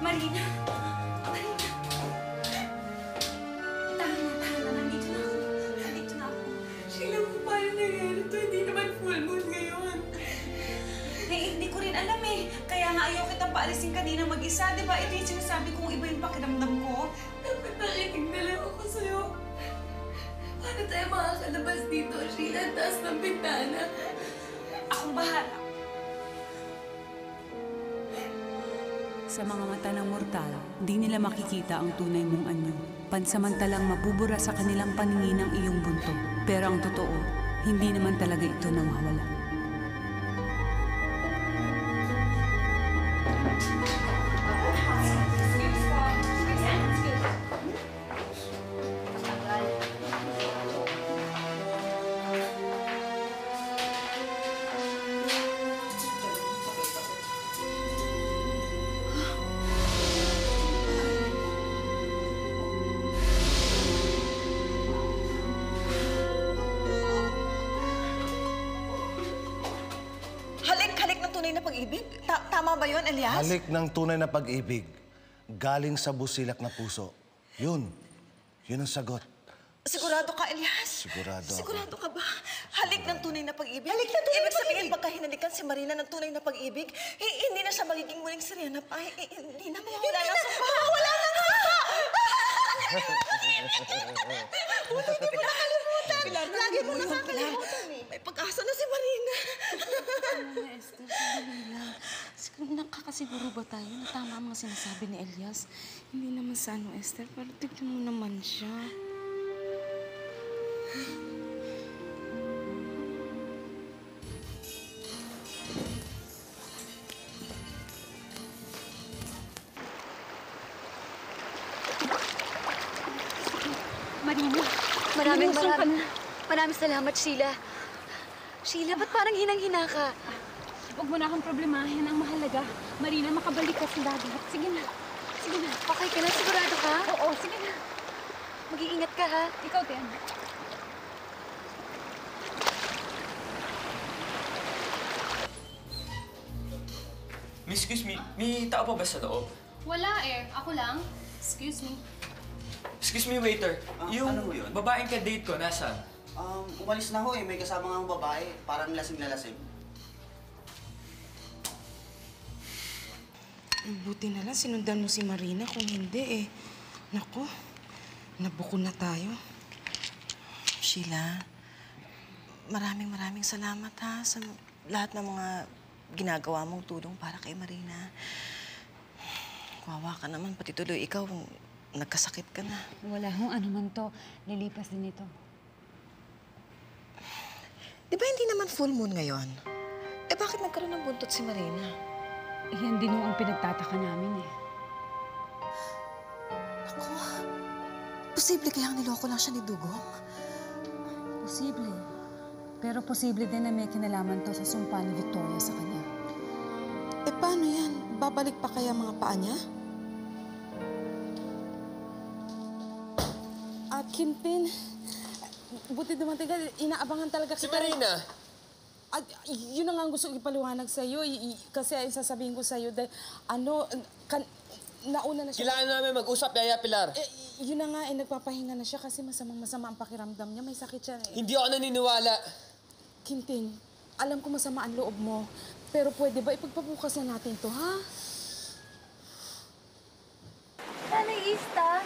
Marina! Alam eh. Kaya nga ayaw kitang paalisin kanina mag-isa. Di ba? Ito yung sinasabi kong iba yung pakiramdam ko. Dapat nakinig na lang ako sa'yo. Paano tayo makakalabas dito, Sheila? Ang taas ng bintana. Akong bahala. Sa mga mata ng mortal, di nila makikita ang tunay mong anyo. Pansamantalang mabubura sa kanilang paningin ang iyong bunto. Pero ang totoo, hindi naman talaga ito nawawala. Pag-ibig? Ta- tama ba yun, Elias? Halik ng tunay na pag-ibig, galing sa busilak na puso. Yun. Yun ang sagot. Sigurado ka, Elias? Sigurado ako. Sigurado ka ba? Halik ng tunay na pag-ibig? Halik na tunay Ibig sabihin, pagka hinalikan si Marina ng tunay na pag-ibig, eh, hindi na siya magiging muling Serena pa. Eh, eh, hindi na mawawala ng sumpa. Mawawala ng sumpa! Huwag mo nakalimutan. Lagi mo nakakalimutan eh. May pag-asa na si Marina. Mama Esther, sandali lang. Siguro nakakasiguro ba tayo na tama ang mga sinasabi ni Elias? Hindi naman sa ano, Esther, pero tignan mo naman siya. Marina, Maraming maraming, maraming salamat, Sheila. Sheila, ba't parang hinang-hina ka? Huwag mo na akong problemahin. Ang mahalaga, Marina, makabalik ka sa dagat. Sige na. Sige na. Okay ka na? Sigurado ka? Oo, sige na. Mag-iingat ka, ha? Ikaw din. Miss, excuse me, may tao pa ba sa loob? Wala eh. Ako lang. Excuse me. Excuse me, waiter. Ah, yung ano ho yun? babaeng ka-date ko, nasaan? Um, umalis na ho eh. May kasama nga babae. Parang lasing na lasing. Buti na lang sinundan mo si Marina kung hindi eh. Naku, nabuko na tayo. Sheila, maraming maraming salamat ha sa lahat ng mga ginagawa mong tulong para kay Marina. Wawa ka naman, pati tuloy ikaw, nagkasakit ka na. Wala hong ano man to. Lilipas din ito. Di ba hindi naman full moon ngayon? Eh bakit nagkaroon ng buntot si Marina? Yan din yung ang pinagtataka namin eh. Ako, posible kayang niloko lang siya ni Dugong? Posible. Pero posible din na may kinalaman to sa sumpa ni Victoria sa kanya. Eh paano yan? Babalik pa kaya mga paa niya? Kintin. Buti dumating ka. Inaabangan talaga Si kita. Marina! Ay, yun na nga ang gusto kong ipaliwanag sa'yo. I- i- kasi ay sasabihin ko sa'yo dahil ano, kan, nauna na siya. Kailangan namin mag-usap, Yaya Pilar. Eh, yun na nga, eh, nagpapahinga na siya kasi masamang masama ang pakiramdam niya. May sakit siya eh. Hindi ako naniniwala. Kintin, alam ko masama ang loob mo. Pero pwede ba ipagpabukas na natin to, ha? Nanay Ista,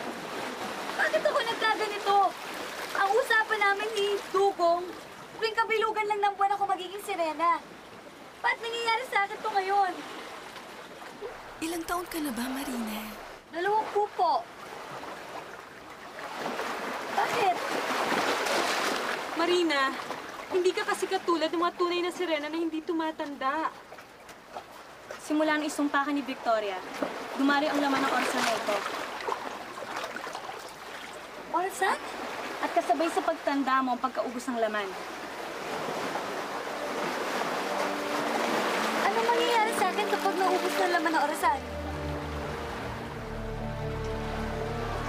bakit ako nagkaganito? Ang usapan namin ni Dugong, tuwing kabilugan lang ng buwan ako magiging sirena. Ba't nangyayari sa akin to ngayon? Ilang taon ka na ba, Marina? Dalawang po. Bakit? Marina, hindi ka kasi katulad ng mga tunay na sirena na hindi tumatanda. Simula ng isumpa ka ni Victoria, dumari ang laman ng orsa na ito. Orsan? At kasabay sa pagtanda mo ang pagkaubos ng laman. Anong mangyayari mga orasan.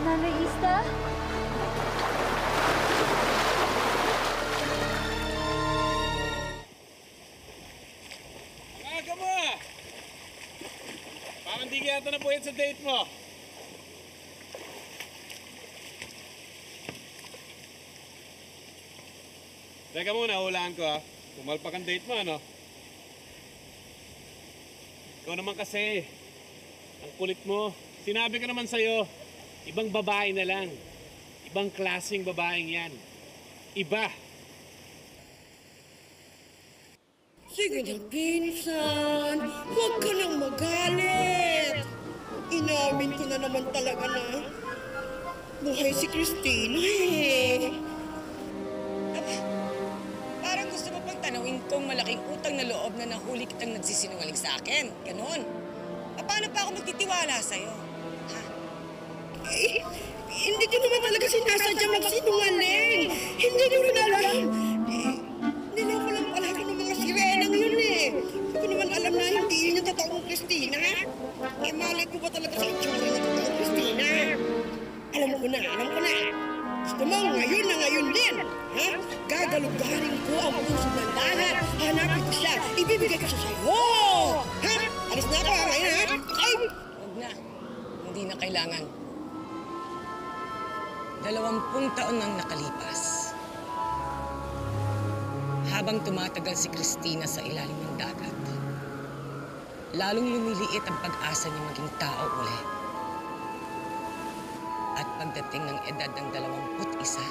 Nanay Ista? Aga mo! Parang di ka yata na sa date mo. Teka muna, hulaan ko ah. Pumalpak ang date mo, ano? Ikaw naman kasi, ang kulit mo. Sinabi ko naman sa'yo, ibang babae na lang. Ibang klaseng babaeng yan. Iba. Sige na, pinsan. Huwag ka nang magalit. Inamin ko na naman talaga na buhay si Christina eh. Kong malaking utang na loob na nahuli kitang nagsisinungaling sa akin. Ganon. Ah, Paano pa ako magtitiwala sa'yo? Eh, hindi ko naman talaga sinasadya magsinungaling. Hindi ko rin alam. Eh, lang pala ako ng mga sirenang yun eh. Hindi ko naman alam na hindi yun yung totoong Christina. Eh, malay ko ba talaga sa itsura ng totoong Christina? Alam ko na, alam ko na. Gusto mo, ngayon na ngayon din. Ha? Gagalugarin ko ang puso Ibibigay ko siya sa'yo. Ha? Alis na ako? Ngayon, ha? Ay! Huwag na. Hindi na kailangan. Dalawampung taon nang nakalipas. Habang tumatagal si Christina sa ilalim ng dagat, lalong lumiliit ang pag-asa niya maging tao uli. At pagdating ng edad ng dalawamput isa,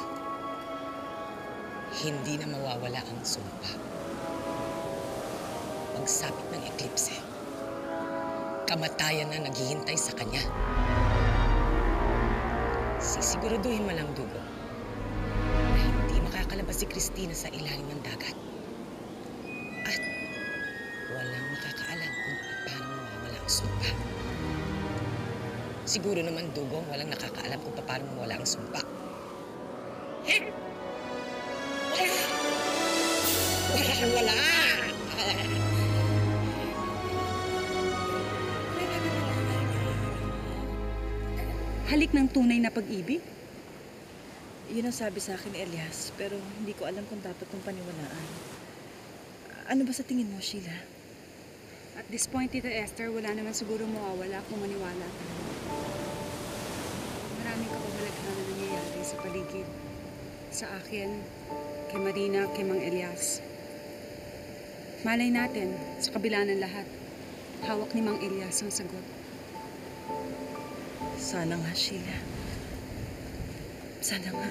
hindi na mawawala ang sumpa. Pagsapit ng eklipse, kamatayan na naghihintay sa kanya. Sisiguraduhin mo lang, Dugo, na hindi makakalabas si Christina sa ilalim ng dagat. At walang makakaalam kung paano mawawala ang sumpa. Siguro naman, Dugo, walang nakakaalam kung paano mawala ang sumpa. Halik ng tunay na pag-ibig? Yun ang sabi sa akin, Elias. Pero hindi ko alam kung dapat kong paniwalaan. Ano ba sa tingin mo, Sheila? At this point, Tita Esther, wala naman siguro mawawala kung maniwala ka. Maraming kababalaghan na nangyayari sa paligid. Sa akin, kay Marina, kay Mang Elias. Malay natin, sa kabila ng lahat, hawak ni Mang Elias ang sagot. Sana nga, Sheila. Sana nga.